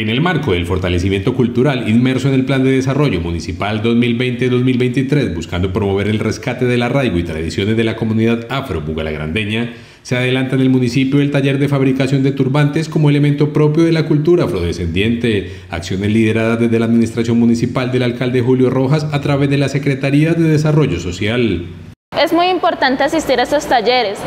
En el marco del fortalecimiento cultural inmerso en el Plan de Desarrollo Municipal 2020-2023, buscando promover el rescate del arraigo y tradiciones de la comunidad afro-bugalagrandeña, se adelanta en el municipio el taller de fabricación de turbantes como elemento propio de la cultura afrodescendiente, acciones lideradas desde la administración municipal del alcalde Julio Rojas a través de la Secretaría de Desarrollo Social. Es muy importante asistir a estos talleres.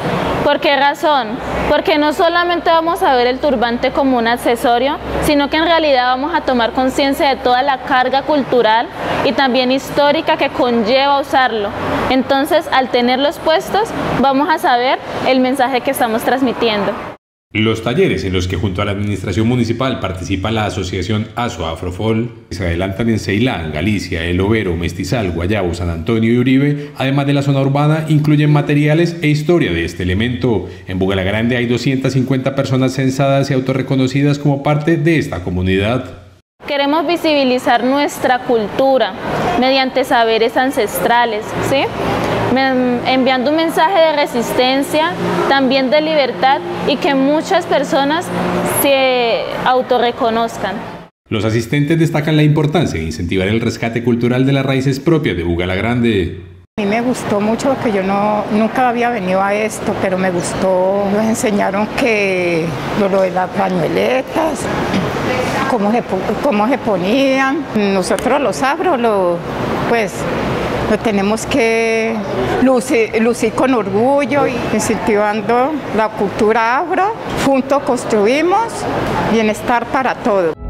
¿Por qué razón? Porque no solamente vamos a ver el turbante como un accesorio, sino que en realidad vamos a tomar conciencia de toda la carga cultural y también histórica que conlleva usarlo. Entonces, al tenerlos puestos, vamos a saber el mensaje que estamos transmitiendo. Los talleres en los que junto a la administración municipal participa la asociación ASO Afrofol se adelantan en Ceilán, Galicia, El Overo, Mestizal, Guayabo, San Antonio y Uribe, además de la zona urbana, incluyen materiales e historia de este elemento. En Grande hay 250 personas censadas y autorreconocidas como parte de esta comunidad. Queremos visibilizar nuestra cultura mediante saberes ancestrales, ¿sí? enviando un mensaje de resistencia, también de libertad y que muchas personas se autorreconozcan. Los asistentes destacan la importancia de incentivar el rescate cultural de las raíces propias de Bugala Grande. A mí me gustó mucho porque yo no, nunca había venido a esto, pero me gustó, nos enseñaron que lo, de las pañueletas, cómo se, cómo se ponían. Nosotros los afro, lo, pues tenemos que lucir, con orgullo incentivando la cultura afro. Juntos construimos bienestar para todos.